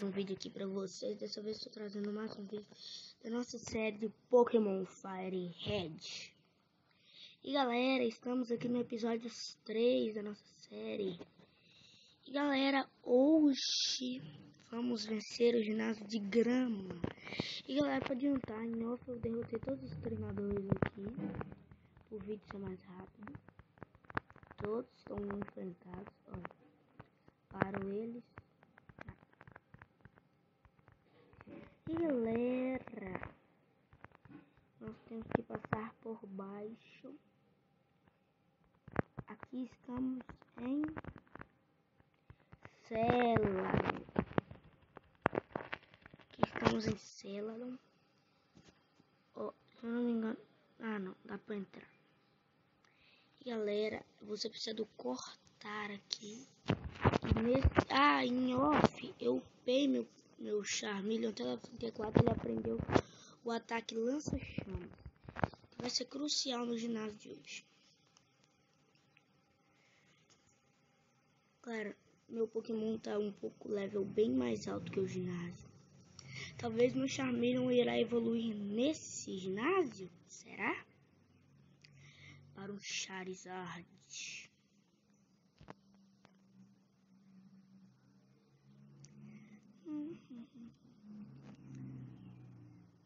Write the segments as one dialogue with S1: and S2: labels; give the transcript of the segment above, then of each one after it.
S1: mais um vídeo aqui pra vocês. Dessa vez estou trazendo mais um vídeo da nossa série de Pokémon Fire Red. E galera, estamos aqui no episódio 3 da nossa série. E galera, hoje vamos vencer o ginásio de grama. E galera, para adiantar, em off eu derrotei todos os treinadores aqui. O vídeo ser mais rápido. Todos estão enfrentados. Olha. Paro eles. E galera, nós temos que passar por baixo. Aqui estamos em Celadon. Estamos em Celadon. Oh, se eu não me engano. Ah, não, dá pra entrar. E galera, você precisa do cortar aqui. E nesse, ah, em off, eu upei meu meu Charmeleon Tela 34, ele aprendeu o ataque lança-chamas, vai ser crucial no ginásio de hoje. Claro, meu Pokémon tá um pouco level bem mais alto que o ginásio. Talvez meu Charmeleon irá evoluir nesse ginásio? Será? Para um Charizard.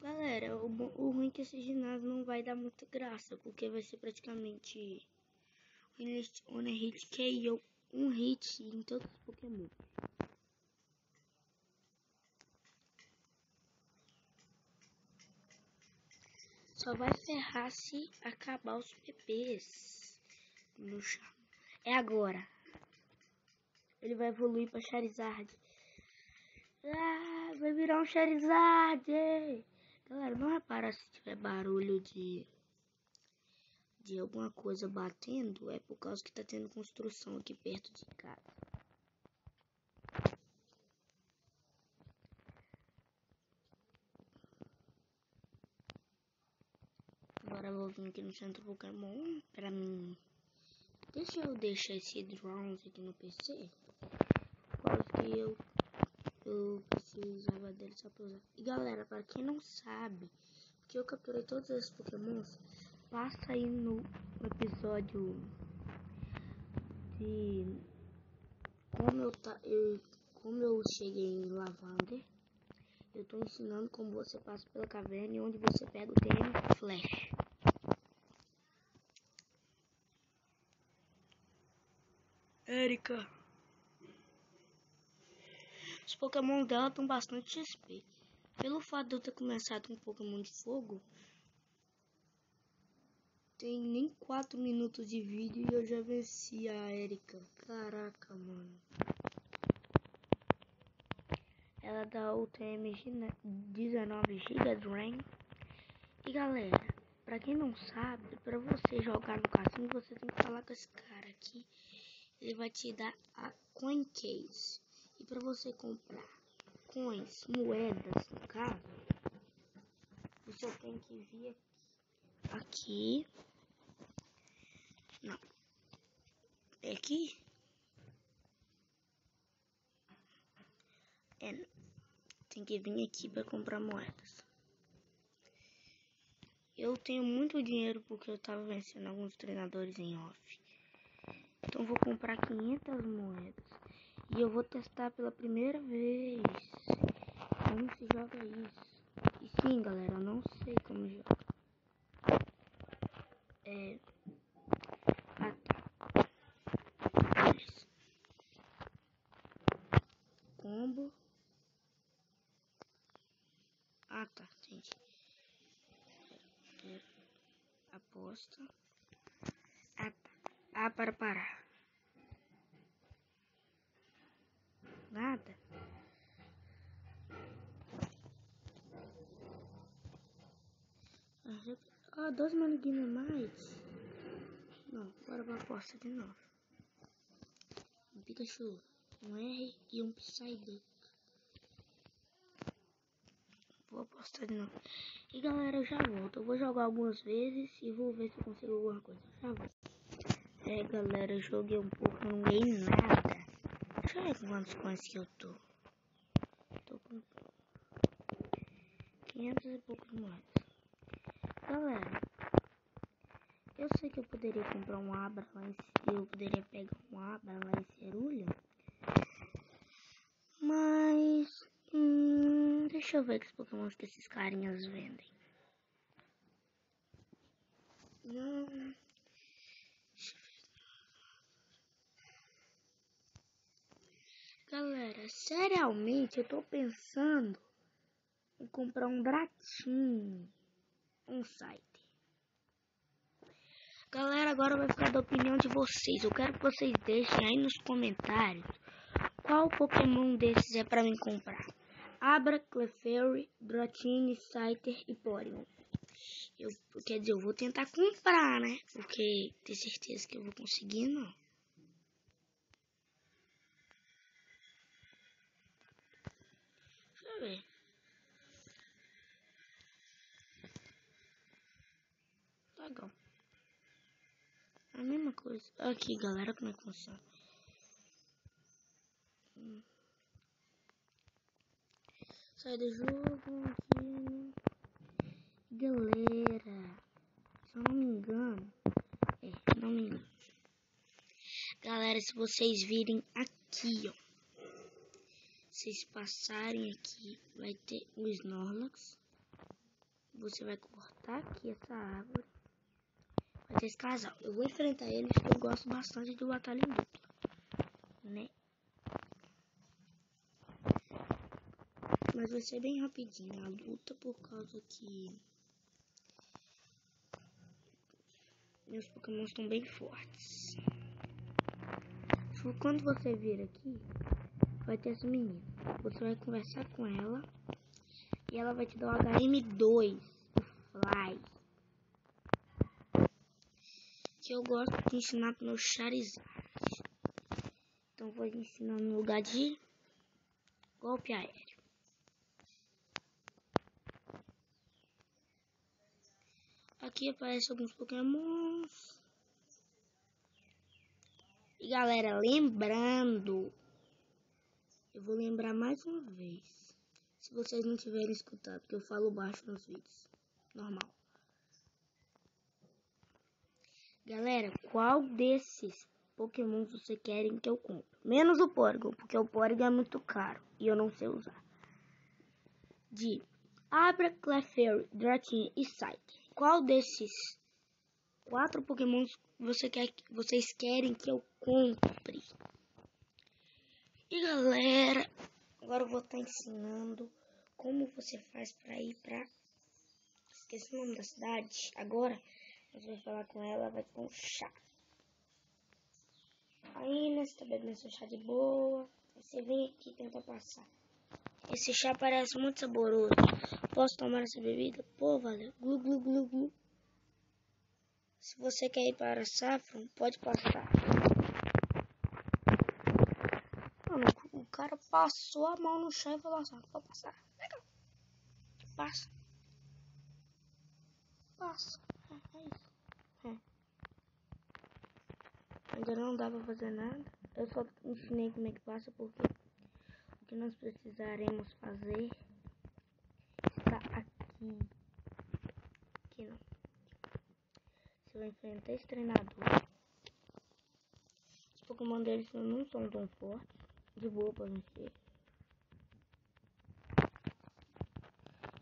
S1: Galera, o, o ruim é que esse ginásio não vai dar muita graça, porque vai ser praticamente um hit KO, um hit em todos os Pokémon. Só vai ferrar se acabar os PPs no chão. É agora. Ele vai evoluir para Charizard. Ah, vai virar um Charizard! Galera, não repara se tiver barulho de de alguma coisa batendo, é por causa que tá tendo construção aqui perto de casa. Agora vou vir aqui no centro Pokémon pra mim. Deixa eu deixar esse drones aqui no PC. Por causa que eu eu precisava dele só pra usar. E galera, para quem não sabe, porque eu capturei todos esses pokémons, passa aí no episódio de como eu, tá, eu, como eu cheguei em Lavander. Eu tô ensinando como você passa pela caverna e onde você pega o TM Flash. Erika. Os Pokémon dela estão bastante XP. Pelo fato de eu ter começado com Pokémon de fogo, tem nem 4 minutos de vídeo e eu já venci a Erika. Caraca, mano. Ela dá o TM 19 GB Drain. E galera, pra quem não sabe, pra você jogar no cassino, você tem que falar com esse cara aqui. Ele vai te dar a Coin Case. E para você comprar coins, moedas, no caso, você tem que vir aqui. Não. É aqui? É. Tem que vir aqui para comprar moedas. Eu tenho muito dinheiro porque eu tava vencendo alguns treinadores em off. Então vou comprar 500 moedas. E eu vou testar pela primeira vez como se joga isso. E sim, galera, eu não sei como joga. É... Ah, tá. Combo. Ah, tá, entendi. É, aposta. Ah, tá. Ah, para parar. Nada. Ó, oh, dois maneguinhos mais. Não, bora pra aposta de novo. Um Pikachu, um R e um Psyduck. Vou apostar de novo. E galera, eu já volto. Eu vou jogar algumas vezes e vou ver se eu consigo alguma coisa. Já volto. É galera, eu joguei um pouco, não ganhei nada. Eu ver quantos coins que eu tô. tô com 500 e poucos moedas. Galera, eu sei que eu poderia comprar um Abra lá em eu poderia pegar um Abra lá em Cerulha. Mas hum, deixa eu ver que os Pokémons que esses carinhas vendem. Não. Galera, seriamente eu tô pensando em comprar um Dratinho. Um site. Galera, agora vai ficar da opinião de vocês. Eu quero que vocês deixem aí nos comentários qual Pokémon desses é para mim comprar. Abra, Clefairy, Dratini, Scyther e Porygon. Eu, quer dizer, eu vou tentar comprar, né? Porque ter certeza que eu vou conseguir, não. ver. Legal. A mesma coisa. Aqui, galera, como é que funciona. Sai do jogo aqui. Galera, se eu não me engano. É, não me engano. Galera, se vocês virem aqui, ó vocês passarem aqui, vai ter o Snorlax. Você vai cortar aqui essa árvore. Ter esse casal. Eu vou enfrentar eles porque eu gosto bastante do batalha em dupla. Né? Mas vai ser bem rapidinho a luta por causa que meus Pokémon estão bem fortes. Quando você vir aqui, vai ter essa menina. Você vai conversar com ela e ela vai te dar o HM2, o Fly. Que eu gosto de ensinar pro meu Charizard. Então vou ensinar no lugar de golpe aéreo. Aqui aparecem alguns pokémons. E galera, lembrando eu vou lembrar mais uma vez. Se vocês não tiverem escutado, porque eu falo baixo nos vídeos. Normal. Galera, qual desses Pokémon você querem que eu compre? Menos o Porygon, porque o Porygon é muito caro e eu não sei usar. De Abra, Clefairy, Dratini e Scythe. Qual desses quatro Pokémons você quer, vocês querem que eu compre? E galera, agora eu vou estar tá ensinando como você faz para ir para esqueci o nome da cidade. Agora você vai falar com ela, vai com chá. Aí, né, você tá bebendo seu chá de boa. Você vem aqui e tenta passar. Esse chá parece muito saboroso. Posso tomar essa bebida? Pô, valeu. Glu, glu, glu, glu. Se você quer ir para Saffron, pode passar. cara passou a mão no chão e falou assim, vou passar. Legal. Passa. Passa. É, é isso. É. Não dá pra fazer nada. Eu só ensinei como é que passa porque o que nós precisaremos fazer está aqui. Aqui não. Você vai enfrentar esse treinador. Os Pokémon deles não são tão fortes de boa pra vencer.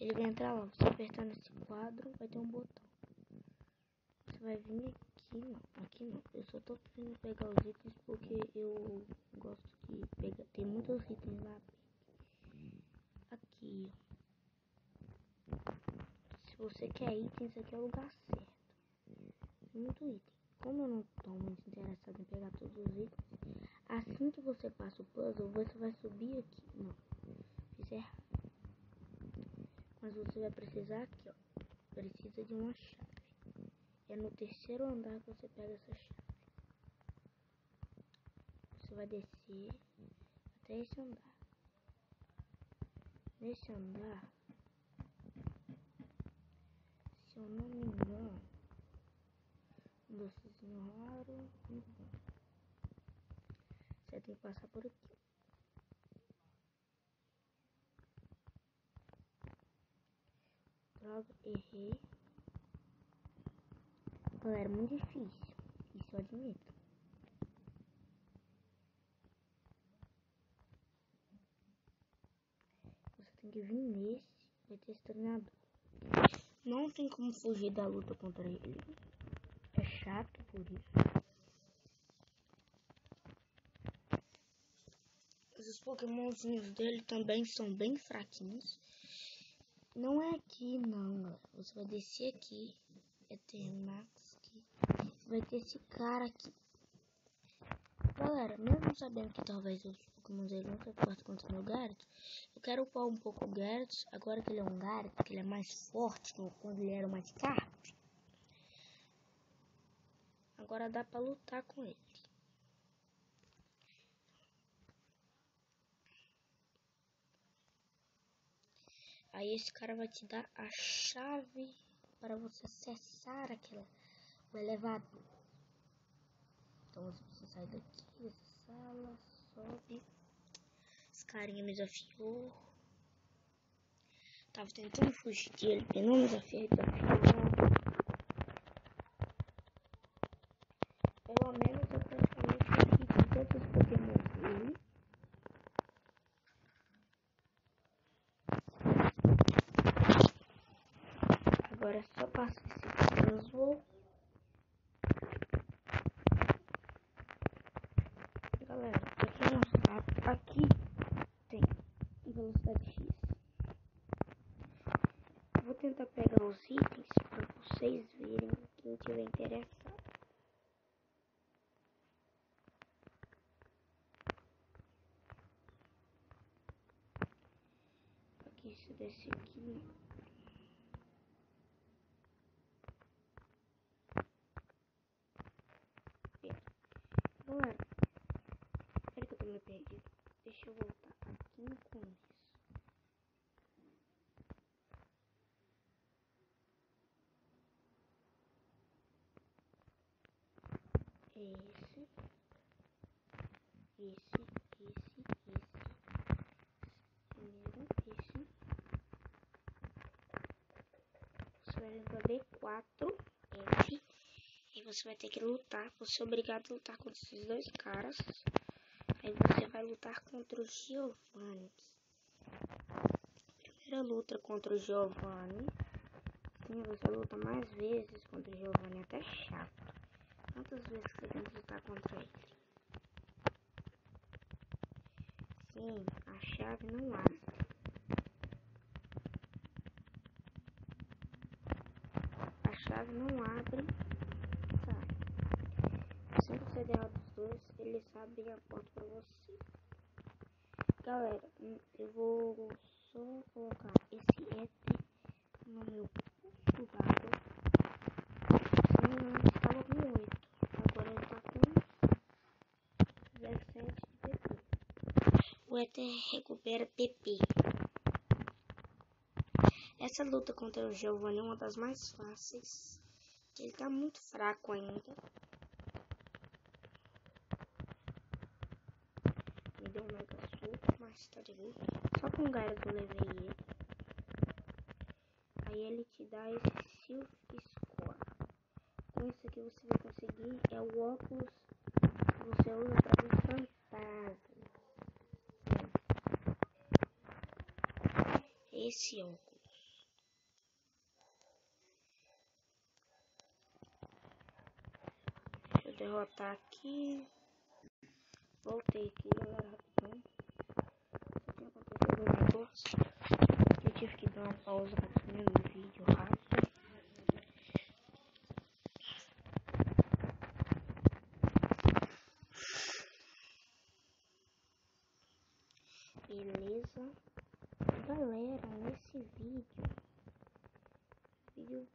S1: Ele vai entrar lá, você apertar nesse quadro, vai ter um botão. Vai vir aqui, não, aqui não. Eu só tô precisando pegar os itens porque eu gosto de pegar, tem muitos itens lá. Aqui, ó. Se você quer itens, aqui é o lugar certo. Muito item. Como eu não tô muito interessado em pegar todos os itens, Assim que você passa o puzzle, você vai subir aqui. Não, fiz errado. Mas você vai precisar aqui, ó. Precisa de uma chave. É no terceiro andar que você pega essa chave. Você vai descer até esse andar. Nesse andar, se eu não me engano, um docezinho. Você tem que passar por aqui. Droga, errei. Galera, muito difícil. Isso eu admito. Você tem que vir nesse, esse treinador. Não tem como fugir da luta contra ele. É chato por isso. Os pokémonzinhos dele também são bem fraquinhos. Não é aqui não, galera. Você vai descer aqui. Etermax aqui. Vai ter esse cara aqui. Galera, mesmo sabendo que talvez os Pokémon dele se forte contra o meu Gyarados, eu quero upar um pouco o Gyarados, agora que ele é um Gyarados, que ele é mais forte que quando ele era mais Magikarp. Agora dá pra lutar com ele. Aí esse cara vai te dar a chave para você acessar aquela, o elevador. Então você precisa sair daqui, dessa sala, sobe. Esse carinha me desafiou. Tava tentando fugir dele, ele não me desafiou, desafiou. Pelo menos eu praticamente consegui todos os pokémon dele. Agora é só passar esse transvoo. Galera, pra quem não sabe, aqui tem velocidade X. Vou tentar pegar os itens para vocês verem quem tiver interessado. Aqui, esse desse aqui. Galera, espera que eu tô me perdido. Deixa eu voltar aqui no começo. Esse, esse, esse, esse, primeiro, esse. Você vai levar B4, esse. E você vai ter que lutar. Você é obrigado a lutar contra esses dois caras. Aí você vai lutar contra o Giovanni. Primeira luta contra o Giovanni. Sim, você luta mais vezes contra o Giovanni, até chato. Quantas vezes você tem que lutar contra ele? Sim, a chave não abre. A chave não abre Assim que você derrota os dois, eles abrem a porta pra você. Galera, hum, eu vou só colocar esse F no meu pulgado. Se não me estava com 8. Agora ele tá com 17 de PP. Ether recupera PP. Essa luta contra o Giovanni é uma das mais fáceis. Ele tá muito fraco ainda. deu um mega soco, mas tá de boa. Só com o Gyarados eu levei ele. Aí ele te dá esse Silph Score. Com isso aqui você vai conseguir, é o óculos que você usa para ver fantasmas. Esse óculos. Deixa eu derrotar aqui. Voltei aqui, galera, rapidão. Eu tive que dar uma pausa terminar o vídeo rápido. Beleza. Galera, nesse vídeo, vídeo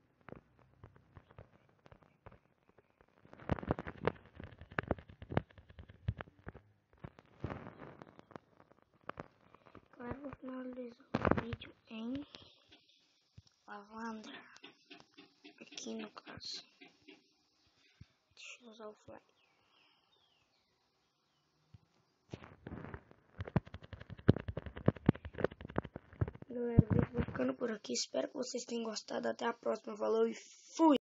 S1: Agora vou finalizar o vídeo em lavanda. Aqui no caso. Deixa eu usar o fly. Galera, ficar ficando por aqui. Espero que vocês tenham gostado. Até a próxima. Falou e fui!